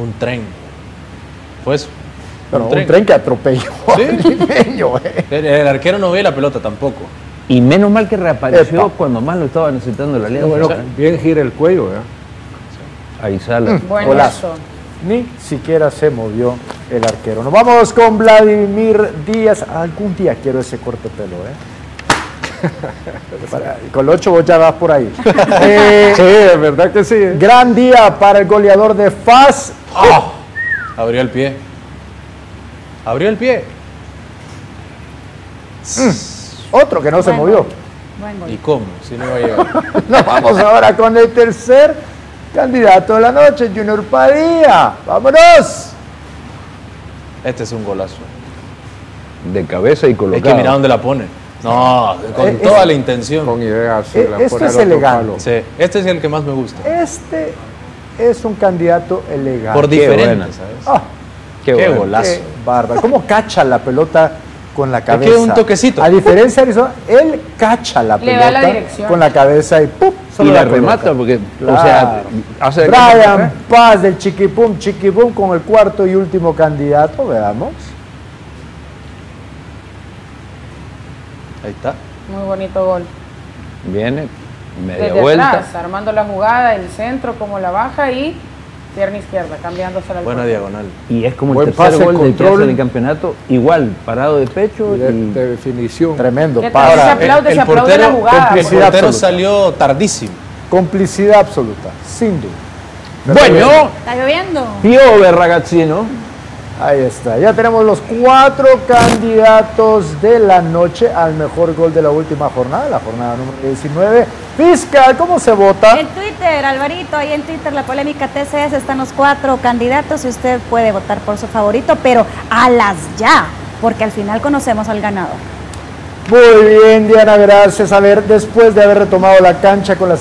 Un tren. Fue eso. Pero un tren, que atropelló ¿Sí? al limeño, eh. El, el arquero no ve la pelota tampoco. Y menos mal que reapareció Epa. cuando más lo estaba necesitando la alianza. Bueno, bien gira el cuello, ¿eh? Ahí sale. Bueno, Golazo. Ni siquiera se movió el arquero. Nos vamos con Vladimir Díaz. Algún día quiero ese corte pelo, ¿eh? Para- con el 8 vos ya vas por ahí. Eh, Sí, es verdad que sí. ¿eh? gran día para el goleador de FAS. ¡Ah! Abrió el pie. Abrió el pie. Otro que no se movió. ¿Y cómo? Si no iba a llegar. Nos vamos ahora con el tercer candidato de la noche, Junior Padilla. ¡Vámonos! Este es un golazo. De cabeza y Es colocado. que mira dónde la pone. No, con Eh, toda es- la intención. Con idea, sí, Eh, esto es elegante. Sí, este es el que más me gusta. Este es un candidato elegante. Por qué diferente, buena. ¿sabes? Ah, Qué, Qué bueno. golazo. qué bárbaro. ¿Cómo cacha la pelota con la cabeza? que un toquecito. A diferencia de Arizona, él cacha la Le pelota da la dirección. con la cabeza y ¡pum! Y la remata porque, o sea, hace de Brian Paz del Chiquipum, Chiquipum con el cuarto y último candidato, veamos. Ahí está. Muy bonito gol. Viene, media Desde vuelta. atrás, armando la jugada, el centro, como la baja y pierna izquierda, cambiándose la Buena diagonal. Y es como Buen el tercer pase, gol del control. hace el campeonato. Igual, parado de pecho. De, y- de definición. Tremendo se el, aplaude, el se aplaude portero, la jugada. el Complicidad portero absoluta. salió tardísimo. Complicidad absoluta, sin duda. Bueno, Está lloviendo. piove ragazzino. Ahí está, ya tenemos los cuatro candidatos de la noche al mejor gol de la última jornada, la jornada número 19. Fiscal, ¿cómo se vota? En Twitter, Alvarito, ahí en Twitter, la polémica TCS, están los cuatro candidatos y usted puede votar por su favorito, pero a las ya, porque al final conocemos al ganador. Muy bien, Diana, gracias. A ver, después de haber retomado la cancha con la